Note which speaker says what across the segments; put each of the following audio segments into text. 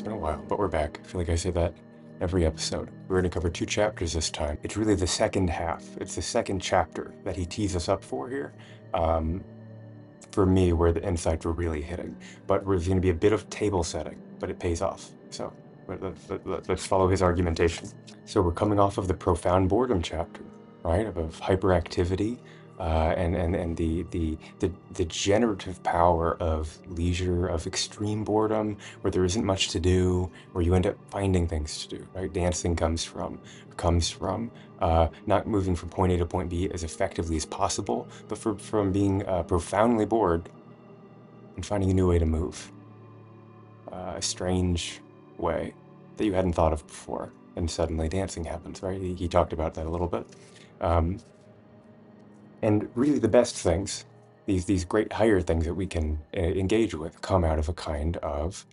Speaker 1: It's been a while, but we're back. I feel like I say that every episode. We're going to cover two chapters this time. It's really the second half. It's the second chapter that he tees us up for here. Um, for me, where the insights were really hitting. But there's going to be a bit of table setting, but it pays off. So let's follow his argumentation. So we're coming off of the profound boredom chapter, right? Of hyperactivity, uh, and and and the, the the the generative power of leisure, of extreme boredom, where there isn't much to do, where you end up finding things to do. Right, dancing comes from comes from uh, not moving from point A to point B as effectively as possible, but for, from being uh, profoundly bored and finding a new way to move, uh, a strange way that you hadn't thought of before, and suddenly dancing happens. Right, he, he talked about that a little bit. Um, and really, the best things, these these great higher things that we can uh, engage with, come out of a kind of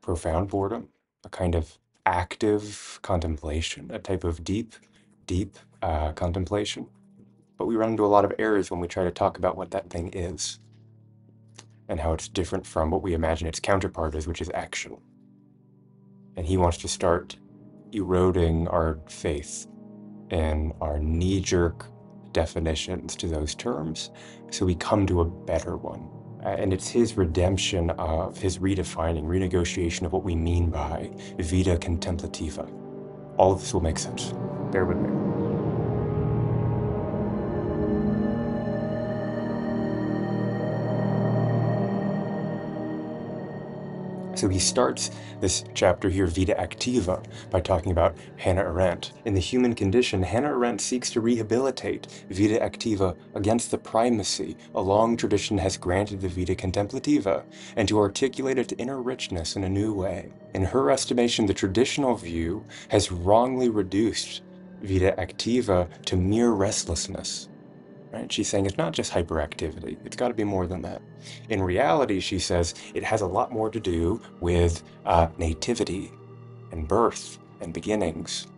Speaker 1: profound boredom, a kind of active contemplation, a type of deep, deep uh, contemplation. But we run into a lot of errors when we try to talk about what that thing is and how it's different from what we imagine its counterpart is, which is action. And he wants to start eroding our faith in our knee jerk definitions to those terms so we come to a better one. And it's his redemption of his redefining, renegotiation of what we mean by vita contemplativa. All of this will make sense. Bear with me. So he starts this chapter here, Vita Activa, by talking about Hannah Arendt. In the human condition, Hannah Arendt seeks to rehabilitate Vita Activa against the primacy a long tradition has granted the Vita Contemplativa, and to articulate its inner richness in a new way. In her estimation, the traditional view has wrongly reduced Vita Activa to mere restlessness, Right? She's saying it's not just hyperactivity, it's got to be more than that. In reality, she says it has a lot more to do with uh, nativity and birth and beginnings.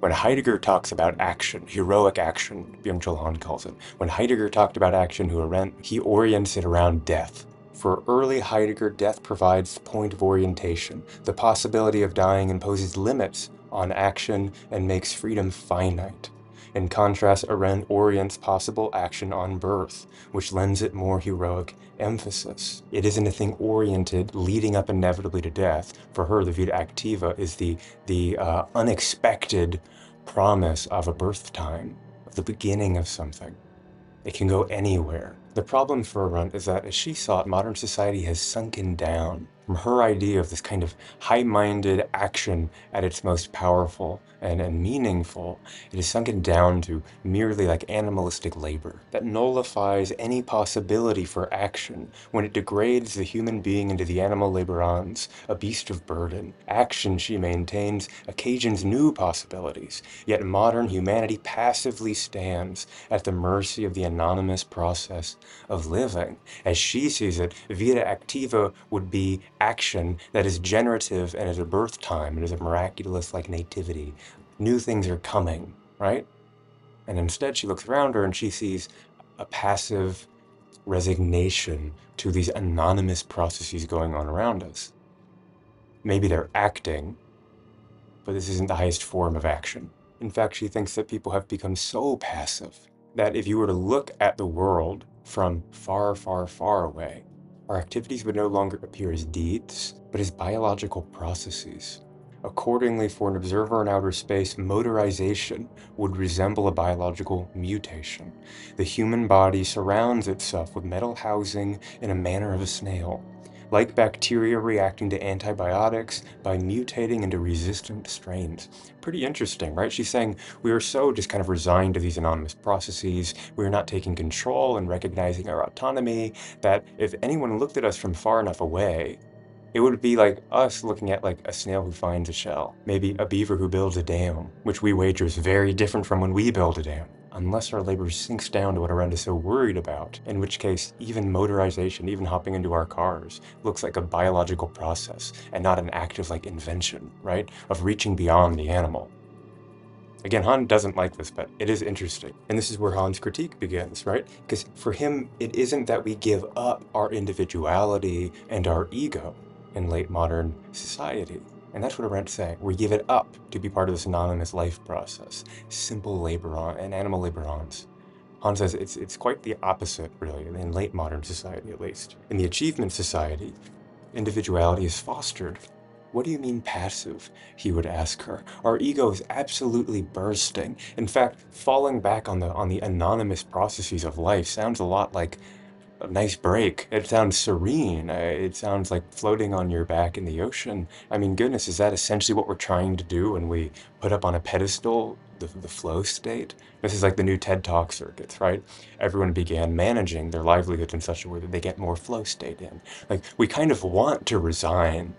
Speaker 1: When Heidegger talks about action, heroic action, Byung-Chul calls it, when Heidegger talked about action, who Arendt, he orients it around death. For early Heidegger, death provides the point of orientation. The possibility of dying imposes limits on action and makes freedom finite. In contrast, Arendt orients possible action on birth, which lends it more heroic emphasis. It isn't a thing oriented, leading up inevitably to death. For her, the vita activa is the, the uh, unexpected promise of a birth time, of the beginning of something. It can go anywhere. The problem for Arendt is that, as she saw it, modern society has sunken down from her idea of this kind of high-minded action at its most powerful and, and meaningful, it is sunken down to merely like animalistic labor that nullifies any possibility for action when it degrades the human being into the animal laborans, a beast of burden. Action, she maintains, occasions new possibilities, yet modern humanity passively stands at the mercy of the anonymous process of living. As she sees it, vita activa would be action that is generative and is a birth time, it is a miraculous like nativity. New things are coming, right? And instead she looks around her and she sees a passive resignation to these anonymous processes going on around us. Maybe they're acting, but this isn't the highest form of action. In fact, she thinks that people have become so passive that if you were to look at the world from far, far, far away, our activities would no longer appear as deeds, but as biological processes. Accordingly, for an observer in outer space, motorization would resemble a biological mutation. The human body surrounds itself with metal housing in a manner of a snail like bacteria reacting to antibiotics by mutating into resistant strains. Pretty interesting, right? She's saying we are so just kind of resigned to these anonymous processes, we're not taking control and recognizing our autonomy, that if anyone looked at us from far enough away, it would be like us looking at like a snail who finds a shell, maybe a beaver who builds a dam, which we wager is very different from when we build a dam unless our labor sinks down to what Arendt is so worried about, in which case even motorization, even hopping into our cars, looks like a biological process and not an act of like invention, right? Of reaching beyond the animal. Again, Han doesn't like this, but it is interesting. And this is where Han's critique begins, right? Because for him, it isn't that we give up our individuality and our ego in late modern society. And that's what Arendt's saying. We give it up to be part of this anonymous life process, simple labor on, and animal laborans. Han says it's, it's quite the opposite, really, in late modern society at least. In the achievement society, individuality is fostered what do you mean passive? He would ask her. Our ego is absolutely bursting. In fact, falling back on the on the anonymous processes of life sounds a lot like a nice break. It sounds serene. It sounds like floating on your back in the ocean. I mean, goodness, is that essentially what we're trying to do when we put up on a pedestal the, the flow state? This is like the new TED Talk circuits, right? Everyone began managing their livelihoods in such a way that they get more flow state in. Like, we kind of want to resign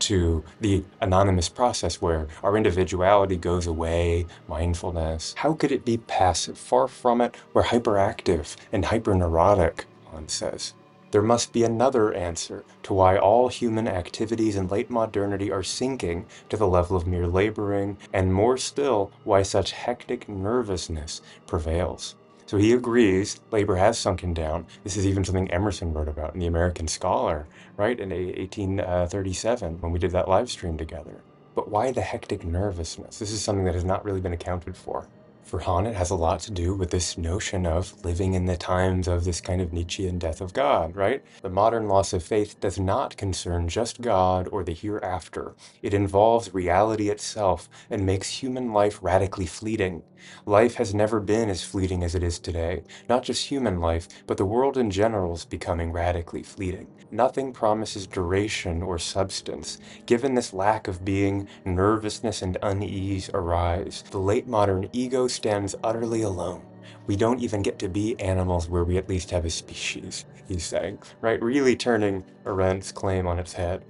Speaker 1: to the anonymous process where our individuality goes away, mindfulness. How could it be passive? Far from it, we're hyperactive and hyperneurotic, Says. There must be another answer to why all human activities in late modernity are sinking to the level of mere laboring, and more still, why such hectic nervousness prevails. So he agrees labor has sunken down. This is even something Emerson wrote about in The American Scholar, right, in 1837 uh, when we did that live stream together. But why the hectic nervousness? This is something that has not really been accounted for. For Han, it has a lot to do with this notion of living in the times of this kind of Nietzschean death of God, right? The modern loss of faith does not concern just God or the hereafter. It involves reality itself and makes human life radically fleeting. Life has never been as fleeting as it is today. Not just human life, but the world in general is becoming radically fleeting. Nothing promises duration or substance. Given this lack of being, nervousness and unease arise. The late modern ego stands utterly alone. We don't even get to be animals where we at least have a species, he's saying, right? Really turning Arendt's claim on its head.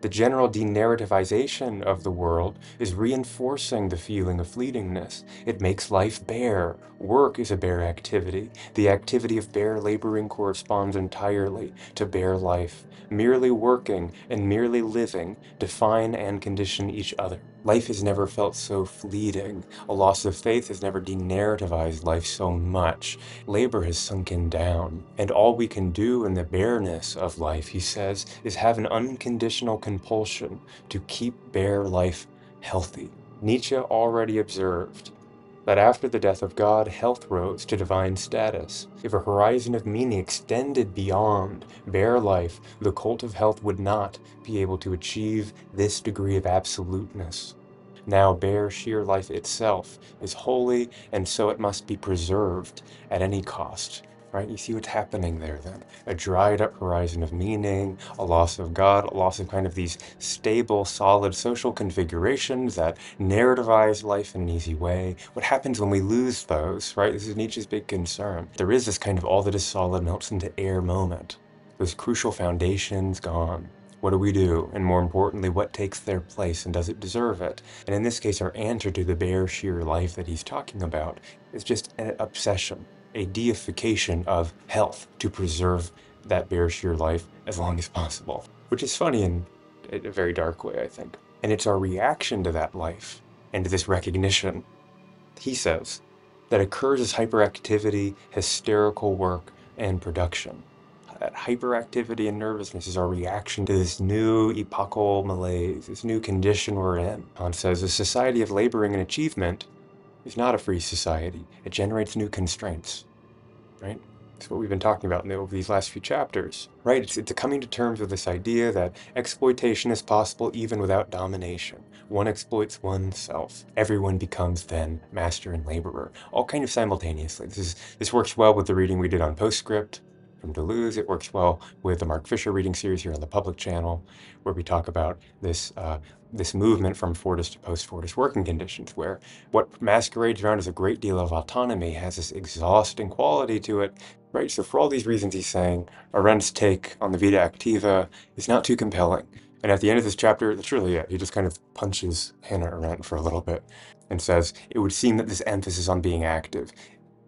Speaker 1: The general denarrativization of the world is reinforcing the feeling of fleetingness. It makes life bare. Work is a bare activity. The activity of bare laboring corresponds entirely to bare life. Merely working and merely living define and condition each other. Life has never felt so fleeting. A loss of faith has never denarrativized life so much. Labor has sunken down. And all we can do in the bareness of life, he says, is have an unconditional compulsion to keep bare life healthy. Nietzsche already observed that after the death of God, health rose to divine status. If a horizon of meaning extended beyond bare life, the cult of health would not be able to achieve this degree of absoluteness. Now bare sheer life itself is holy, and so it must be preserved at any cost right? You see what's happening there then. A dried up horizon of meaning, a loss of God, a loss of kind of these stable, solid social configurations that narrativize life in an easy way. What happens when we lose those, right? This is Nietzsche's big concern. There is this kind of all that is solid melts into air moment. Those crucial foundations gone. What do we do? And more importantly, what takes their place and does it deserve it? And in this case, our answer to the bare sheer life that he's talking about is just an obsession a deification of health to preserve that bare sheer life as long as possible. Which is funny in a very dark way, I think. And it's our reaction to that life and to this recognition, he says, that occurs as hyperactivity, hysterical work, and production. That hyperactivity and nervousness is our reaction to this new epochal malaise, this new condition we're in. Han says, a society of laboring and achievement is not a free society. It generates new constraints, right? It's what we've been talking about over these last few chapters, right? It's, it's coming to terms with this idea that exploitation is possible even without domination. One exploits oneself. Everyone becomes then master and laborer, all kind of simultaneously. This is this works well with the reading we did on Postscript from Deleuze. It works well with the Mark Fisher reading series here on the public channel, where we talk about this uh, this movement from Fordist to post-Fordist working conditions, where what masquerades around as a great deal of autonomy has this exhausting quality to it, right? So for all these reasons, he's saying Arendt's take on the Vita Activa is not too compelling. And at the end of this chapter, that's really it. He just kind of punches Hannah Arendt for a little bit and says, it would seem that this emphasis on being active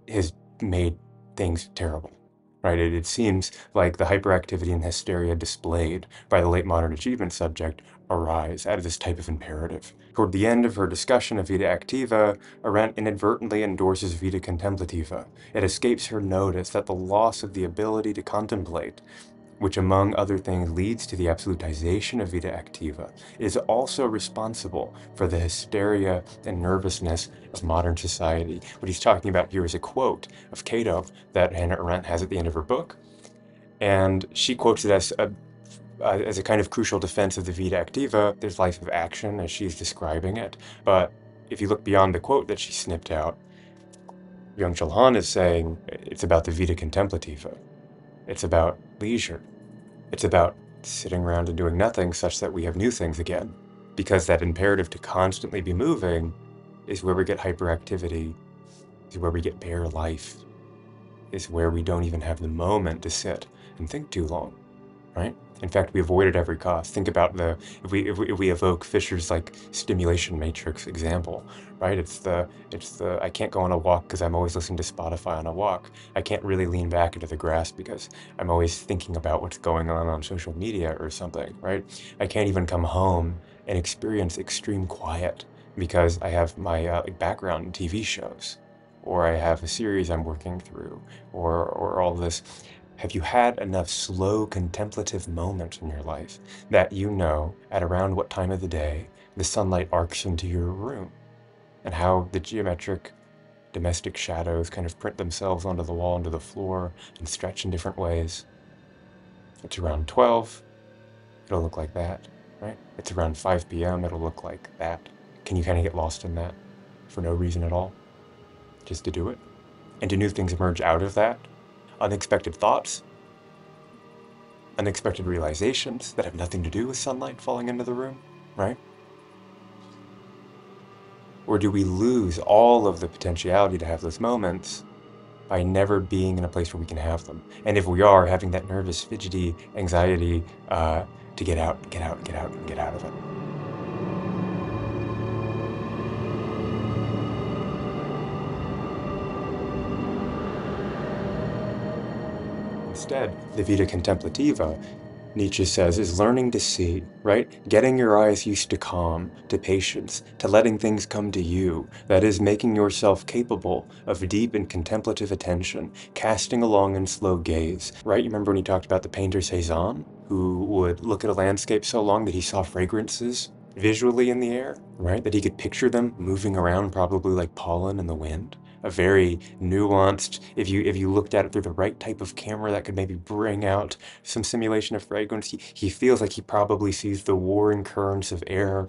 Speaker 1: has made things terrible right? It, it, seems like the hyperactivity and hysteria displayed by the late modern achievement subject arise out of this type of imperative. Toward the end of her discussion of vita activa, Arendt inadvertently endorses vita contemplativa. It escapes her notice that the loss of the ability to contemplate which among other things leads to the absolutization of vita activa, is also responsible for the hysteria and nervousness of modern society. What he's talking about here is a quote of Cato that Hannah Arendt has at the end of her book, and she quotes it as a uh, as a kind of crucial defense of the vita activa, there's life of action as she's describing it. But if you look beyond the quote that she snipped out, Byung-Chul Han is saying it's about the vita contemplativa. It's about leisure. It's about sitting around and doing nothing such that we have new things again. Because that imperative to constantly be moving is where we get hyperactivity, is where we get bare life, is where we don't even have the moment to sit and think too long, right? In fact, we avoid at every cost. Think about the if we if we, if we evoke Fisher's like stimulation matrix example, right? It's the it's the I can't go on a walk because I'm always listening to Spotify on a walk. I can't really lean back into the grass because I'm always thinking about what's going on on social media or something, right? I can't even come home and experience extreme quiet because I have my uh, background in TV shows, or I have a series I'm working through, or or all this. Have you had enough slow contemplative moments in your life that you know at around what time of the day the sunlight arcs into your room and how the geometric domestic shadows kind of print themselves onto the wall, onto the floor, and stretch in different ways? It's around 12, it'll look like that, right? It's around 5 p.m., it'll look like that. Can you kind of get lost in that for no reason at all? Just to do it? And do new things emerge out of that? Unexpected thoughts, unexpected realizations that have nothing to do with sunlight falling into the room, right? Or do we lose all of the potentiality to have those moments by never being in a place where we can have them? And if we are, having that nervous, fidgety anxiety uh, to get out, get out, get out, and get out of it. Instead, the Vita Contemplativa, Nietzsche says, is learning to see, right? Getting your eyes used to calm, to patience, to letting things come to you. That is, making yourself capable of deep and contemplative attention, casting a long and slow gaze, right? You remember when he talked about the painter Cezanne, who would look at a landscape so long that he saw fragrances visually in the air, right? That he could picture them moving around, probably like pollen in the wind a very nuanced if you if you looked at it through the right type of camera that could maybe bring out some simulation of fragrance he, he feels like he probably sees the warring currents of air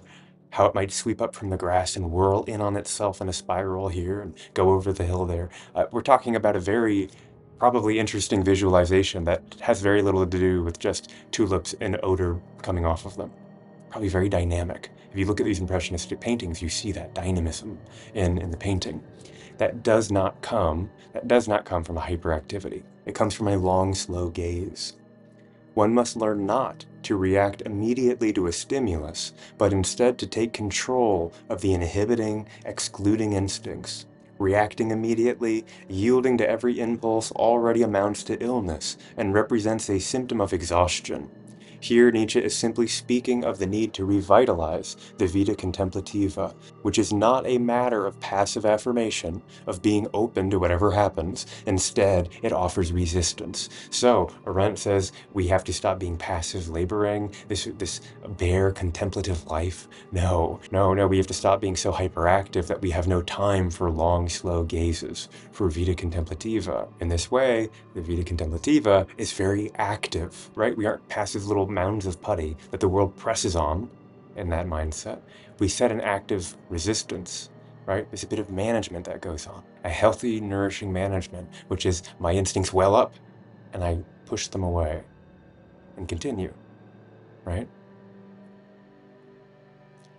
Speaker 1: how it might sweep up from the grass and whirl in on itself in a spiral here and go over the hill there. Uh, we're talking about a very probably interesting visualization that has very little to do with just tulips and odor coming off of them. Probably very dynamic. If you look at these impressionistic paintings you see that dynamism in in the painting that does not come, that does not come from a hyperactivity. It comes from a long, slow gaze. One must learn not to react immediately to a stimulus, but instead to take control of the inhibiting, excluding instincts. Reacting immediately, yielding to every impulse already amounts to illness and represents a symptom of exhaustion. Here, Nietzsche is simply speaking of the need to revitalize the vita contemplativa, which is not a matter of passive affirmation, of being open to whatever happens. Instead, it offers resistance. So, Arendt says we have to stop being passive laboring, this, this bare contemplative life. No, no, no, we have to stop being so hyperactive that we have no time for long, slow gazes, for vita contemplativa. In this way, the vita contemplativa is very active, right? We aren't passive little mounds of putty that the world presses on in that mindset. We set an active resistance, right? There's a bit of management that goes on. A healthy, nourishing management, which is my instincts well up and I push them away and continue, right?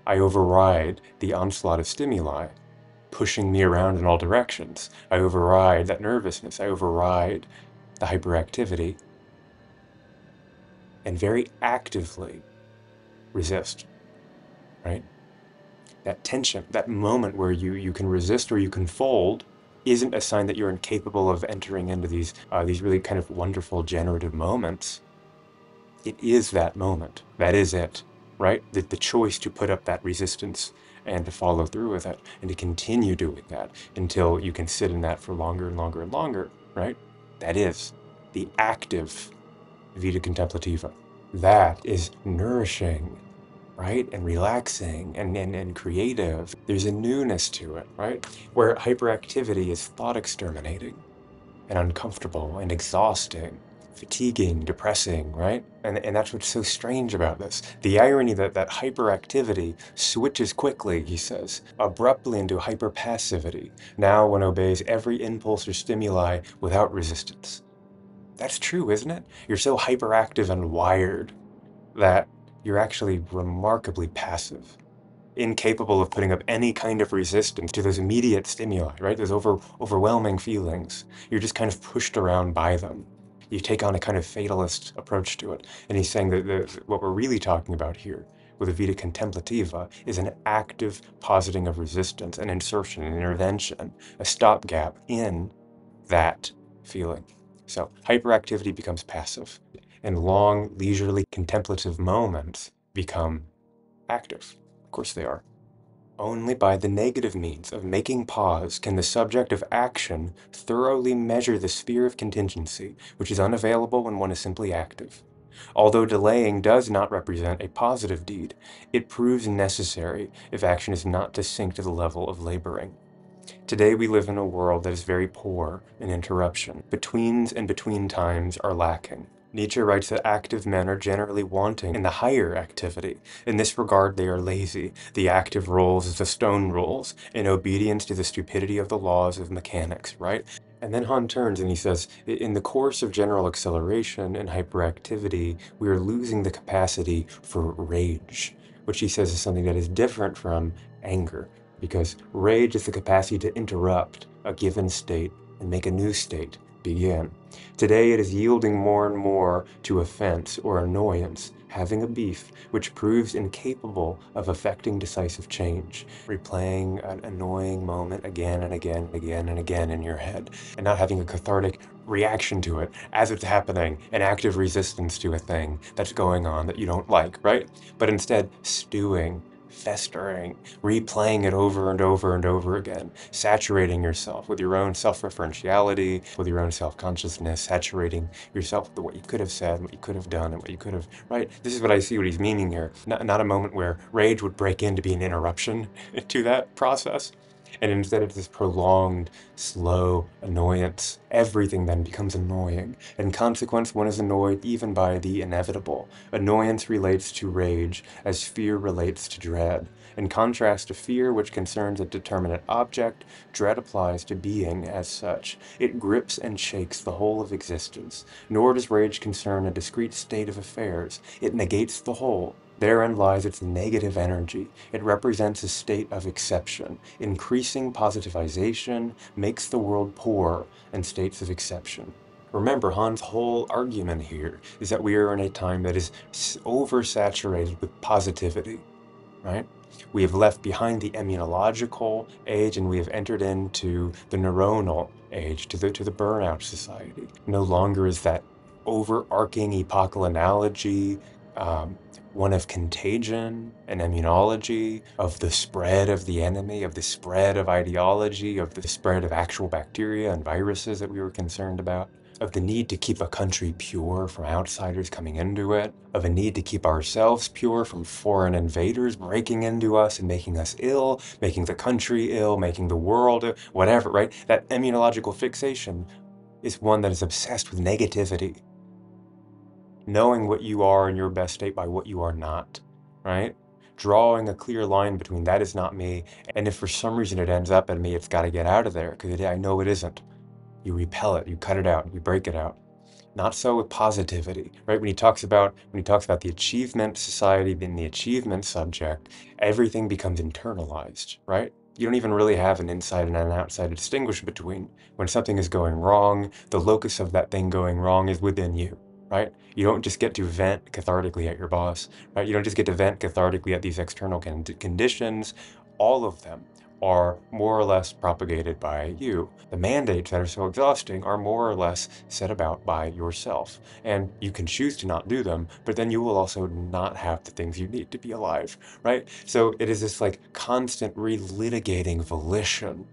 Speaker 1: I override the onslaught of stimuli pushing me around in all directions. I override that nervousness. I override the hyperactivity and very actively resist, right? That tension, that moment where you, you can resist or you can fold isn't a sign that you're incapable of entering into these, uh, these really kind of wonderful generative moments. It is that moment. That is it, right? The, the choice to put up that resistance and to follow through with it and to continue doing that until you can sit in that for longer and longer and longer, right? That is the active vita contemplativa. That is nourishing, right? And relaxing and, and, and creative. There's a newness to it, right? Where hyperactivity is thought exterminating and uncomfortable and exhausting fatiguing, depressing, right? And, and that's what's so strange about this. The irony that that hyperactivity switches quickly, he says, abruptly into hyperpassivity. Now one obeys every impulse or stimuli without resistance. That's true, isn't it? You're so hyperactive and wired that you're actually remarkably passive incapable of putting up any kind of resistance to those immediate stimuli, right? Those over, overwhelming feelings. You're just kind of pushed around by them you take on a kind of fatalist approach to it. And he's saying that the, what we're really talking about here with the Vita Contemplativa is an active positing of resistance, an insertion, an intervention, a stopgap in that feeling. So hyperactivity becomes passive, and long, leisurely, contemplative moments become active. Of course they are. Only by the negative means of making pause can the subject of action thoroughly measure the sphere of contingency, which is unavailable when one is simply active. Although delaying does not represent a positive deed, it proves necessary if action is not to sink to the level of laboring. Today we live in a world that is very poor in interruption. Betweens and between times are lacking. Nietzsche writes that active men are generally wanting in the higher activity. In this regard, they are lazy. The active rolls as the stone rolls, in obedience to the stupidity of the laws of mechanics, right? And then Han turns and he says, in the course of general acceleration and hyperactivity, we are losing the capacity for rage, which he says is something that is different from anger, because rage is the capacity to interrupt a given state and make a new state begin. Today it is yielding more and more to offense or annoyance, having a beef, which proves incapable of effecting decisive change, replaying an annoying moment again and again and again and again in your head, and not having a cathartic reaction to it as it's happening, an active resistance to a thing that's going on that you don't like, right? But instead, stewing festering, replaying it over and over and over again, saturating yourself with your own self-referentiality, with your own self-consciousness, saturating yourself with what you could have said, what you could have done, and what you could have, right? This is what I see what he's meaning here. Not, not a moment where rage would break in to be an interruption to that process, and instead of this prolonged, slow annoyance, everything then becomes annoying. In consequence, one is annoyed even by the inevitable. Annoyance relates to rage, as fear relates to dread. In contrast to fear, which concerns a determinate object, dread applies to being as such. It grips and shakes the whole of existence. Nor does rage concern a discrete state of affairs. It negates the whole. Therein lies its negative energy. It represents a state of exception. Increasing positivization makes the world poor in states of exception. Remember, Han's whole argument here is that we are in a time that is oversaturated with positivity, right? We have left behind the immunological age and we have entered into the neuronal age, to the, to the burnout society. No longer is that overarching epochal analogy um, one of contagion and immunology, of the spread of the enemy, of the spread of ideology, of the spread of actual bacteria and viruses that we were concerned about, of the need to keep a country pure from outsiders coming into it, of a need to keep ourselves pure from foreign invaders breaking into us and making us ill, making the country ill, making the world, whatever, right? That immunological fixation is one that is obsessed with negativity knowing what you are in your best state by what you are not, right? Drawing a clear line between that is not me, and if for some reason it ends up in me, it's got to get out of there because I know it isn't. You repel it, you cut it out, you break it out. Not so with positivity, right? When he talks about when he talks about the achievement society being the achievement subject, everything becomes internalized, right? You don't even really have an inside and an outside to distinguish between. When something is going wrong, the locus of that thing going wrong is within you right? You don't just get to vent cathartically at your boss, right? You don't just get to vent cathartically at these external con conditions. All of them are more or less propagated by you. The mandates that are so exhausting are more or less set about by yourself. And you can choose to not do them, but then you will also not have the things you need to be alive, right? So it is this like constant relitigating volition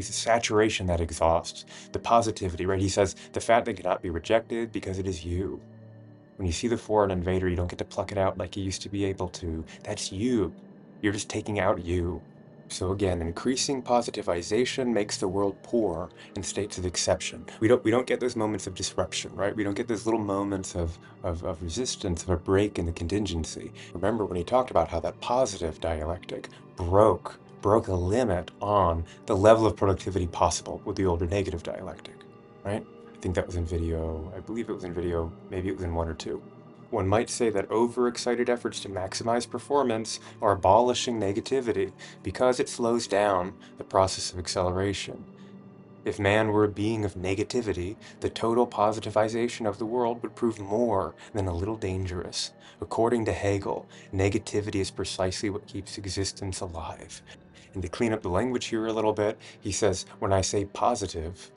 Speaker 1: saturation that exhausts, the positivity, right? He says, the fat that cannot be rejected because it is you. When you see the foreign invader, you don't get to pluck it out like you used to be able to. That's you. You're just taking out you. So again, increasing positivization makes the world poor in states of exception. We don't we don't get those moments of disruption, right? We don't get those little moments of, of, of resistance, of a break in the contingency. Remember when he talked about how that positive dialectic broke broke a limit on the level of productivity possible with the older negative dialectic, right? I think that was in video, I believe it was in video, maybe it was in one or two. One might say that overexcited efforts to maximize performance are abolishing negativity because it slows down the process of acceleration. If man were a being of negativity, the total positivization of the world would prove more than a little dangerous. According to Hegel, negativity is precisely what keeps existence alive. And to clean up the language here a little bit, he says, when I say positive,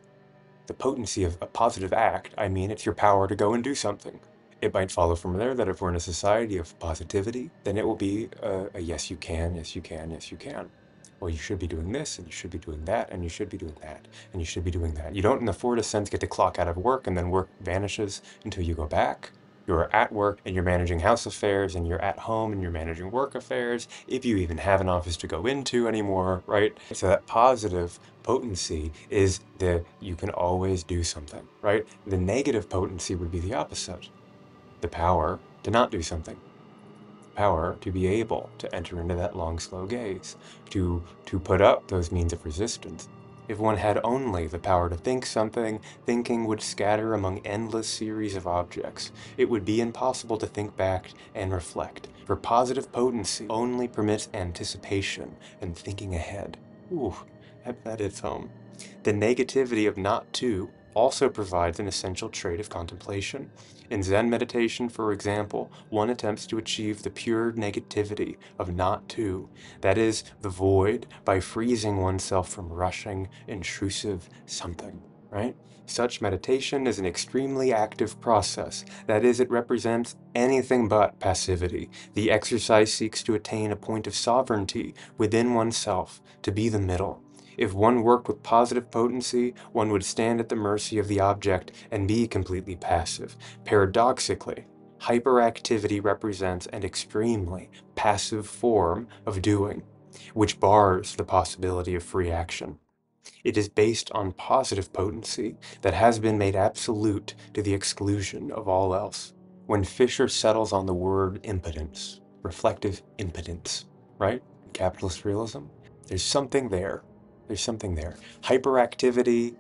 Speaker 1: the potency of a positive act, I mean it's your power to go and do something. It might follow from there that if we're in a society of positivity, then it will be a, a yes, you can, yes, you can, yes, you can. Well, you should be doing this, and you should be doing that, and you should be doing that, and you should be doing that. You don't, in the Fordist sense, get to clock out of work and then work vanishes until you go back. You're at work and you're managing house affairs, and you're at home and you're managing work affairs, if you even have an office to go into anymore, right? So that positive potency is that you can always do something, right? The negative potency would be the opposite the power to not do something power to be able to enter into that long slow gaze to to put up those means of resistance if one had only the power to think something, thinking would scatter among endless series of objects. It would be impossible to think back and reflect, for positive potency only permits anticipation and thinking ahead. Ooh, that, that home. The negativity of not to also provides an essential trait of contemplation. In Zen meditation, for example, one attempts to achieve the pure negativity of not to, that is, the void, by freezing oneself from rushing, intrusive something, right? Such meditation is an extremely active process. That is, it represents anything but passivity. The exercise seeks to attain a point of sovereignty within oneself, to be the middle. If one worked with positive potency, one would stand at the mercy of the object and be completely passive. Paradoxically, hyperactivity represents an extremely passive form of doing, which bars the possibility of free action. It is based on positive potency that has been made absolute to the exclusion of all else. When Fisher settles on the word impotence, reflexive impotence, right? Capitalist realism, there's something there there's something there. Hyperactivity,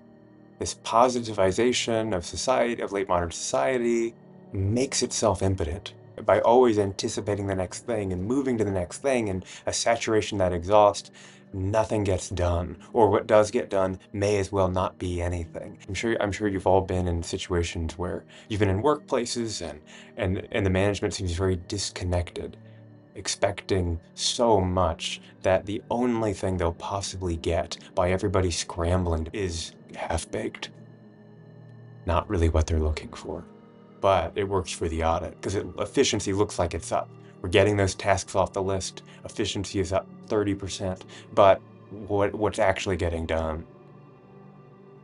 Speaker 1: this positivization of society, of late modern society, makes itself impotent by always anticipating the next thing and moving to the next thing and a saturation that exhausts nothing gets done. Or what does get done may as well not be anything. I'm sure i'm sure you've all been in situations where you've been in workplaces and and and the management seems very disconnected expecting so much that the only thing they'll possibly get by everybody scrambling is half baked. Not really what they're looking for. But it works for the audit because efficiency looks like it's up. We're getting those tasks off the list. Efficiency is up 30%. But what, what's actually getting done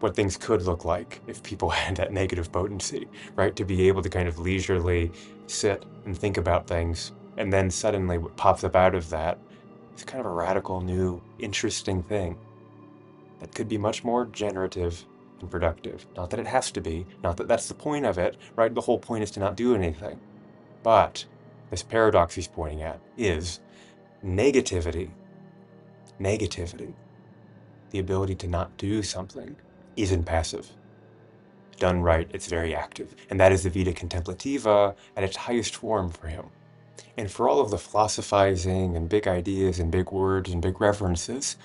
Speaker 1: what things could look like if people had that negative potency, right? To be able to kind of leisurely sit and think about things and then suddenly what pops up out of that is kind of a radical new interesting thing that could be much more generative and productive. Not that it has to be not that that's the point of it right? The whole point is to not do anything. But this paradox he's pointing at is negativity negativity the ability to not do something isn't passive. Done right it's very active. And that is the vita contemplativa at its highest form for him and for all of the philosophizing and big ideas and big words and big references,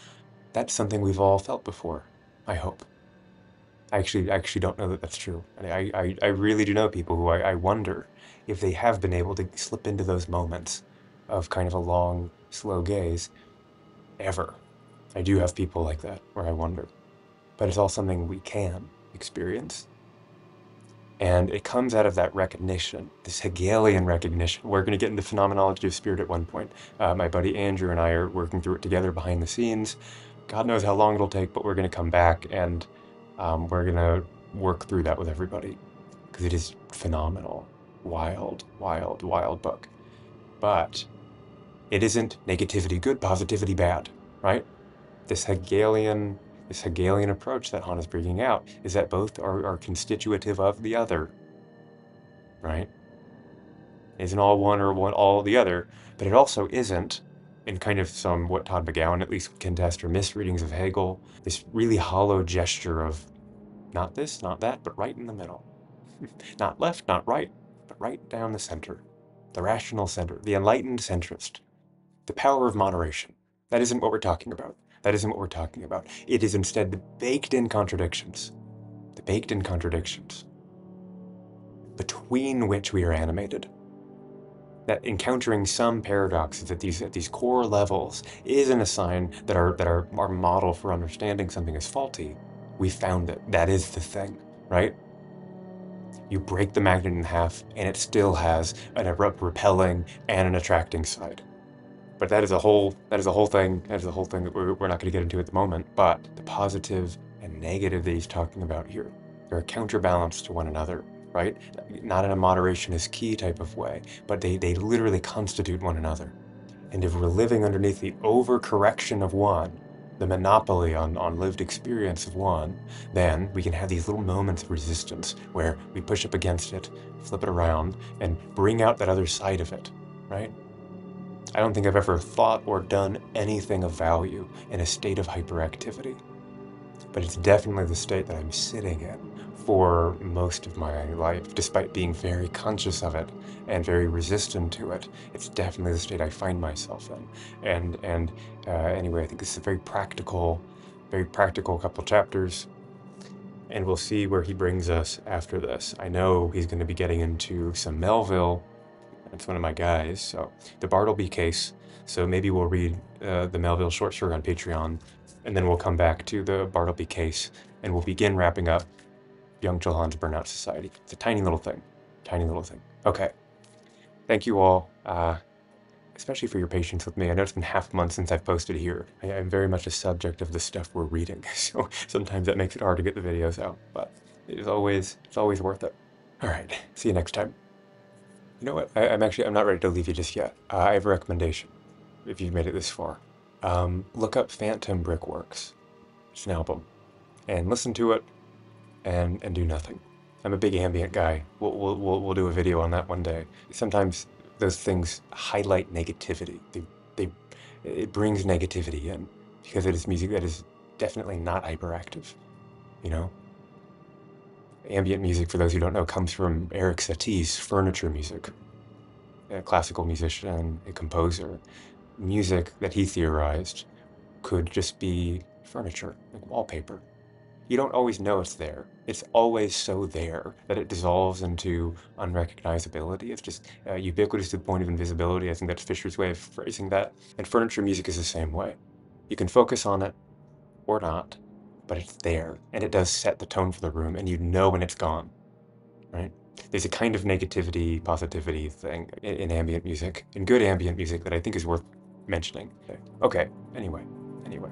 Speaker 1: that's something we've all felt before, I hope. I actually, I actually don't know that that's true. I, I, I really do know people who I, I wonder if they have been able to slip into those moments of kind of a long, slow gaze ever. I do have people like that where I wonder. But it's all something we can experience. And it comes out of that recognition, this Hegelian recognition. We're going to get into phenomenology of spirit at one point. Uh, my buddy Andrew and I are working through it together behind the scenes. God knows how long it'll take, but we're going to come back and um, we're going to work through that with everybody because it is phenomenal. Wild, wild, wild book. But it isn't negativity good, positivity bad, right? This Hegelian this Hegelian approach that Han is bringing out is that both are, are constitutive of the other, right? Isn't all one or one all the other, but it also isn't, in kind of some what Todd McGowan at least contest or misreadings of Hegel, this really hollow gesture of not this, not that, but right in the middle. not left, not right, but right down the center. The rational center, the enlightened centrist. The power of moderation. That isn't what we're talking about. That isn't what we're talking about. It is instead the baked in contradictions. The baked in contradictions between which we are animated. That encountering some paradoxes at these at these core levels isn't a sign that our that our, our model for understanding something is faulty. We found it. That is the thing, right? You break the magnet in half and it still has an repelling and an attracting side. But that is a whole that is a whole thing. That is a whole thing that we're, we're not going to get into at the moment. But the positive and negative that he's talking about here, they're a counterbalance to one another, right? Not in a moderation is key type of way, but they, they literally constitute one another. And if we're living underneath the overcorrection of one, the monopoly on, on lived experience of one, then we can have these little moments of resistance where we push up against it, flip it around, and bring out that other side of it, right? I don't think I've ever thought or done anything of value in a state of hyperactivity. But it's definitely the state that I'm sitting in for most of my life, despite being very conscious of it and very resistant to it. It's definitely the state I find myself in. And and uh, anyway, I think this is a very practical, very practical couple chapters. And we'll see where he brings us after this. I know he's going to be getting into some Melville it's one of my guys. So the Bartleby case. So maybe we'll read uh, the Melville short story on Patreon, and then we'll come back to the Bartleby case, and we'll begin wrapping up Byung-Chul Burnout Society. It's a tiny little thing, tiny little thing. Okay. Thank you all, uh, especially for your patience with me. I know it's been half a month since I've posted here. I, am very much a subject of the stuff we're reading, so sometimes that makes it hard to get the videos out, but it's always it's always worth it. All right. See you next time. You know what? I, am actually I'm not ready to leave you just yet. Uh, I have a recommendation. If you've made it this far, um, look up Phantom Brickworks. It's an album, and listen to it, and and do nothing. I'm a big ambient guy. We'll we'll we'll, we'll do a video on that one day. Sometimes those things highlight negativity. They they it brings negativity in because it is music that is definitely not hyperactive. You know, ambient music, for those who don't know, comes from Erik Satie's furniture music, a classical musician, a composer. Music that he theorized could just be furniture, like wallpaper. You don't always know it's there. It's always so there that it dissolves into unrecognizability. It's just uh, ubiquitous to the point of invisibility. I think that's Fisher's way of phrasing that. And furniture music is the same way. You can focus on it or not, but it's there and it does set the tone for the room and you know when it's gone, right? There's a kind of negativity, positivity thing in, in ambient music, in good ambient music that I think is worth mentioning. Okay, okay. anyway, anyway.